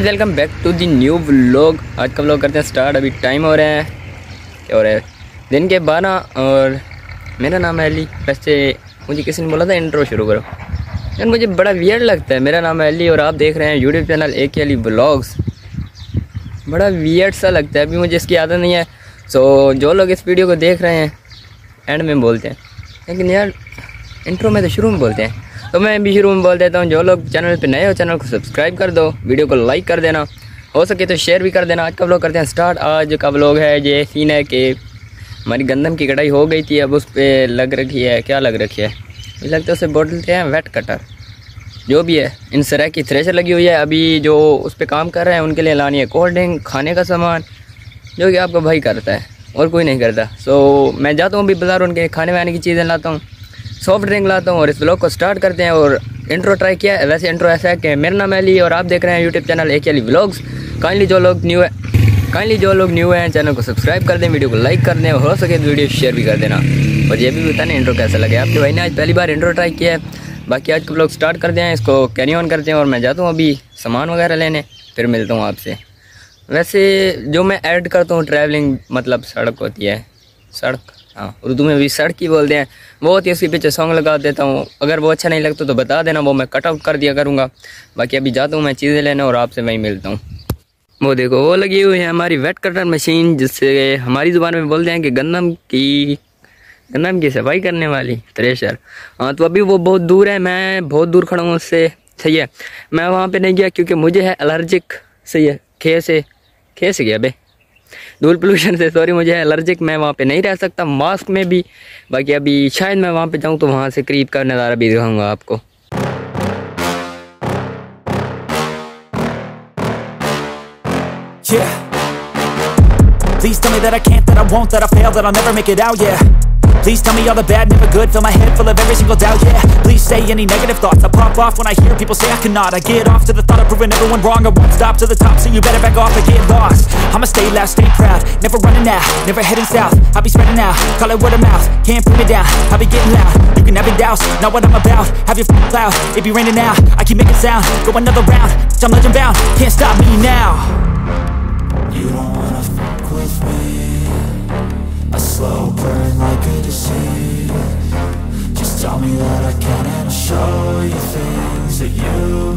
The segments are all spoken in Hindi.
Welcome back to the new vlog आज का व्लॉग करते हैं स्टार्ट अभी टाइम हो रहा है। है दिन के बारह और मेरा नाम है अली। वैसे मुझे किसी ने बोला था इंट्रो शुरू करो। यार, मुझे बड़ा वियर्ड लगता है। मेरा नाम है अली और आप देख रहे हैं यूट्यूब चैनल ए के अली ब्लॉग्स बड़ा वियर्ड सा लगता है। अभी मुझे इसकी आदत नहीं है। सो जो लोग इस वीडियो को देख रहे हैं एंड में बोलते हैं। लेकिन यार इंट्रो में तो शुरू में बोलते हैं। तो मैं भी शुरू में बोल देता हूँ, जो लोग चैनल पे नए हो चैनल को सब्सक्राइब कर दो वीडियो को लाइक कर देना, हो सके तो शेयर भी कर देना। आज का व्लॉग करते हैं स्टार्ट आज का व्लॉग है ये सीन है कि हमारी गंदम की कटाई हो गई थी, अब उस पर लग रखी है, क्या लग रखी है? मुझे लगता है उसे बोलते हैं वेट कटर जो भी है, इन सरह की थ्रेशर लगी हुई है, अभी जो उस पर काम कर रहे हैं, उनके लिए लानी है कोल्ड ड्रिंक खाने का सामान, जो कि आपका भाई करता है, और कोई नहीं करता। सो मैं जाता हूँ अभी बाज़ार, उनके खाने वाने की चीज़ें लाता हूँ। सॉफ्ट ड्रिंक लाता हूँ और इस ब्लॉग को स्टार्ट करते हैं और इंट्रो ट्राई किया वैसे इंट्रो ऐसा है कि मेरा नाम अली और आप देख रहे हैं यूट्यूब चैनल एक अली ब्लॉग्स काइंडली जो लोग न्यू है काइंडली जो लोग न्यू हैं चैनल को सब्सक्राइब कर दें वीडियो को लाइक कर दें और हो सके तो वीडियो शेयर भी कर देना। और ये भी बताना इंट्रो कैसा लगे आपके। भाई ने आज पहली बार इंट्रो ट्राई किया है। बाकी आज का ब्लॉग स्टार्ट कर दें इसको कैरी ऑन करते हैं और मैं जाता हूँ अभी सामान वगैरह लेने, फिर मिलता हूँ आपसे। वैसे जो मैं ऐड करता हूँ ट्रैवलिंग मतलब सड़क होती है, सड़क। हाँ। उर्दू में भी सड़क ही बोलते हैं बहुत ही उसके पीछे सॉन्ग लगा देता हूँ। अगर वो अच्छा नहीं लगता तो बता देना, वो मैं कट आउट कर दिया करूँगा। बाकी अभी जाता हूँ, मैं चीज़ें लेने और आपसे वहीं मिलता हूँ। वो देखो, वो लगी हुई है हमारी वेट कटर मशीन जिससे हमारी ज़ुबान में बोलते हैं कि गंदम की गंदम की सफ़ाई करने वाली थ्रेशर हाँ तो अभी वो बहुत दूर है, मैं बहुत दूर खड़ा हूँ उससे। सही है। मैं वहाँ पे नहीं गया क्योंकि मुझे है एलर्जिक सही है। खे से खे से गया बे। धूल पोल्यूशन से सॉरी मुझे एलर्जिक मैं वहाँ पे नहीं रह सकता मास्क में भी बाकी अभी शायद मैं वहाँ पे जाऊँ तो वहाँ से करीब का नज़ारा भी दिखाऊँगा आपको Yeah. Please tell me that I can't, that I won't, that I fail, that I'll never make it out, yeah. Please tell me all the bad, never good Fill my head full of every single doubt, yeah Please say any negative thoughts I pop off when I hear people say I cannot I get off to the thought of proving everyone wrong I won't stop to the top, so you better back off and get lost I'ma stay loud, stay proud. Never running out, never heading south. I'll be spreading out, call it word of mouth. Can't put me down, I'll be getting loud. You can have it douse, not what I'm about. Have your f***ing cloud, it be raining now. I keep making sound, go another round. I'm legend bound, can't stop me now. You don't wanna fuck with me. A slow burn like a disease. Just tell me that I can and I'll show you things that you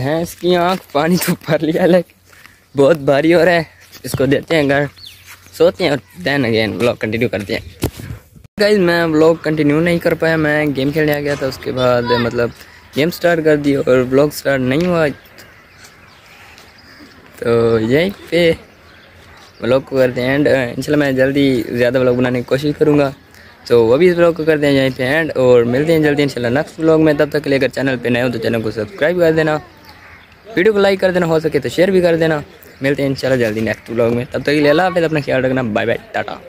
भैंस की आँख, पानी तो भर लिया लेकिन बहुत भारी हो रहा है। इसको देते हैं घर। सोते हैं और देन अगेन ब्लॉग कंटिन्यू करते हैं। गाइज़ मैं ब्लॉग कंटिन्यू नहीं कर पाया। मैं गेम खेलने आ गया था, उसके बाद मतलब गेम स्टार्ट कर दी और ब्लॉग स्टार्ट नहीं हुआ। तो यहीं पे ब्लॉग को करते हैं एंड इंशाल्लाह मैं जल्दी ज़्यादा ब्लॉग बनाने की कोशिश करूँगा। तो अभी इस ब्लॉग को करते हैं यहीं पे एंड और मिलते हैं जल्दी इंशाल्लाह नेक्स्ट ब्लॉग में। तब तक के लिए अगर चैनल पे नए हो तो चैनल को सब्सक्राइब कर देना। वीडियो को लाइक कर देना, हो सके तो शेयर भी कर देना। मिलते हैं इंशाल्लाह जल्दी नेक्स्ट ब्लॉग में। तब तक तो के लिए अल्लाह अपना ख्याल रखना। Bye bye tata.